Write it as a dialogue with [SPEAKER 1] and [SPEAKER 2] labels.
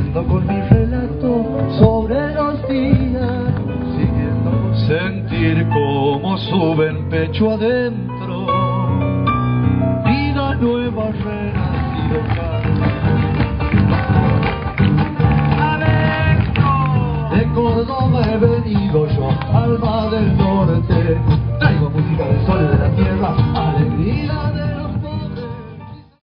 [SPEAKER 1] siguiendo con mi relato sobre los días, siguiendo con sentir cómo sube en pecho adentro, vida nueva renacido Adentro. De Córdoba he venido yo, alma del norte,